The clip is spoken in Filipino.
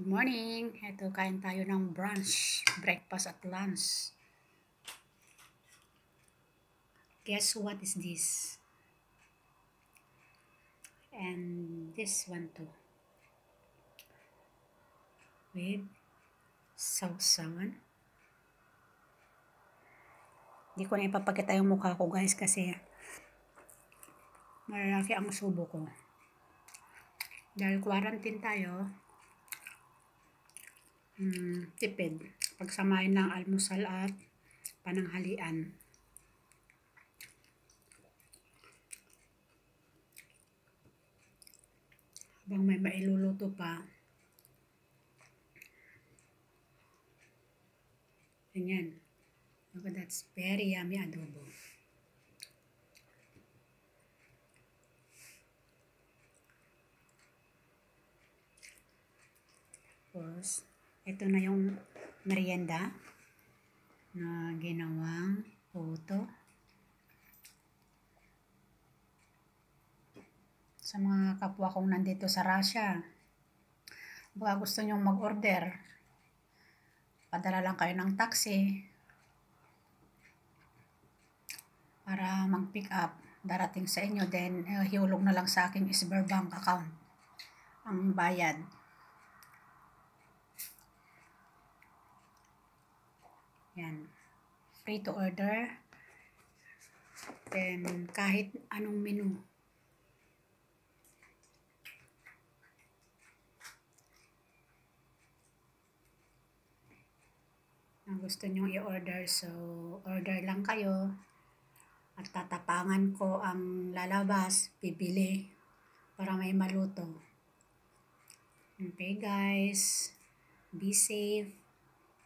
Good morning. Ito, kain tayo ng brunch, breakfast at lunch. Guess what is this? And this one too. With sausawan. Hindi ko na ipapakita yung mukha ko guys kasi malalaki ang subo ko. Dahil quarantine tayo, hmm, tipid. Pagsamahin ng almusal at pananghalian. Habang may mailuluto pa, Ganyan. Look at that's very yummy adobo. Tapos, ito na yung merienda na ginawang puto. Sa mga kapwa kong nandito sa Russia, baka gusto nyong mag-order, padala lang kayo ng taxi para mag-pick up. Darating sa inyo then uh, hiulog na lang sa aking Sberbank account. Ang bayad yan free to order then kahit anong menu na gusto nyo i-order. So, order lang kayo. At tatapangan ko ang lalabas, bibili para may maluto. Okay guys, be safe